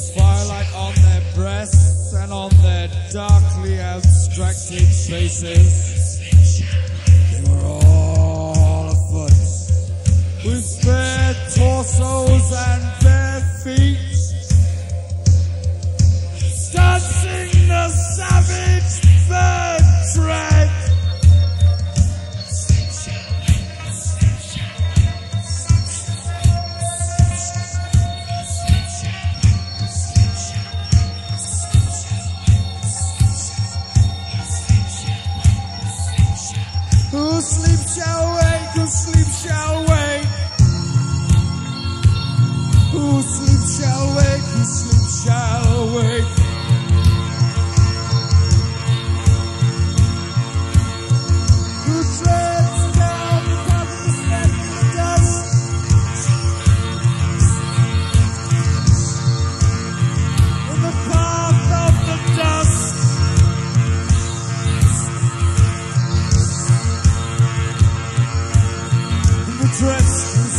the firelight on their breasts and on their darkly abstracted faces. They were all afoot, with bare torsos and bare feet, dancing the savage. who sleeps dressed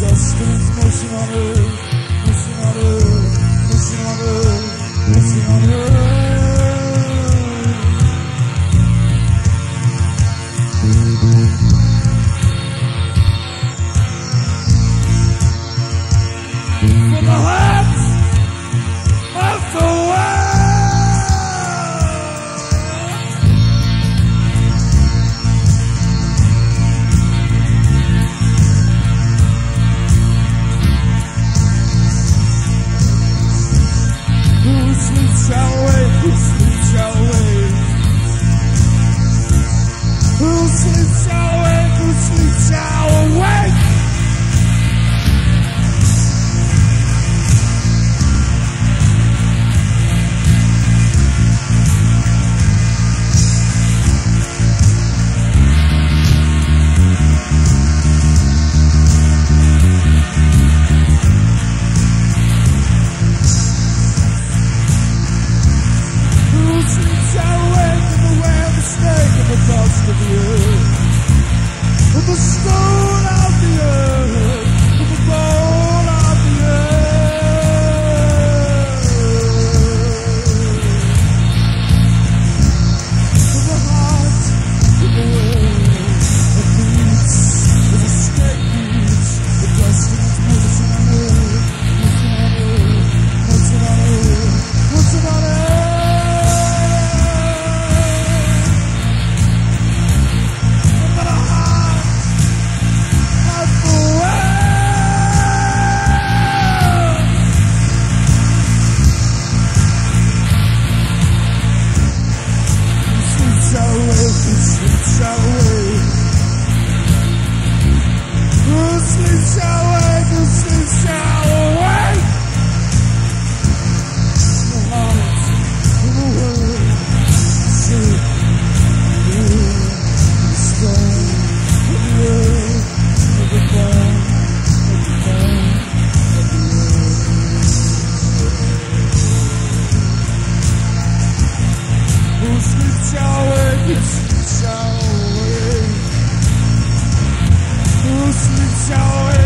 Destiny pushing on earth, on earth, pushing on earth, pushing on earth. The high dust of the earth, and the stone. Christmas hour.